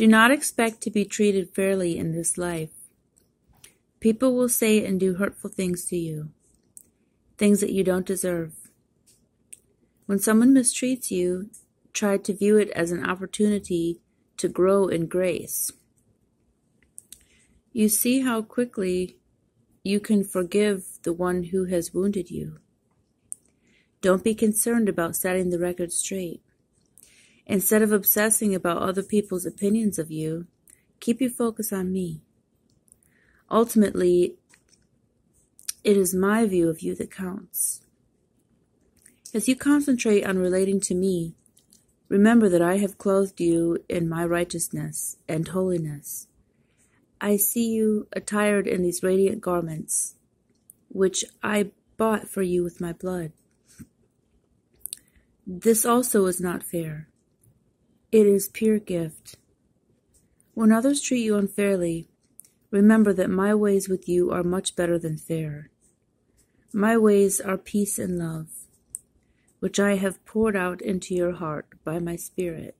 Do not expect to be treated fairly in this life. People will say and do hurtful things to you, things that you don't deserve. When someone mistreats you, try to view it as an opportunity to grow in grace. You see how quickly you can forgive the one who has wounded you. Don't be concerned about setting the record straight. Instead of obsessing about other people's opinions of you, keep your focus on me. Ultimately, it is my view of you that counts. As you concentrate on relating to me, remember that I have clothed you in my righteousness and holiness. I see you attired in these radiant garments, which I bought for you with my blood. This also is not fair. It is pure gift. When others treat you unfairly, remember that my ways with you are much better than fair. My ways are peace and love, which I have poured out into your heart by my Spirit.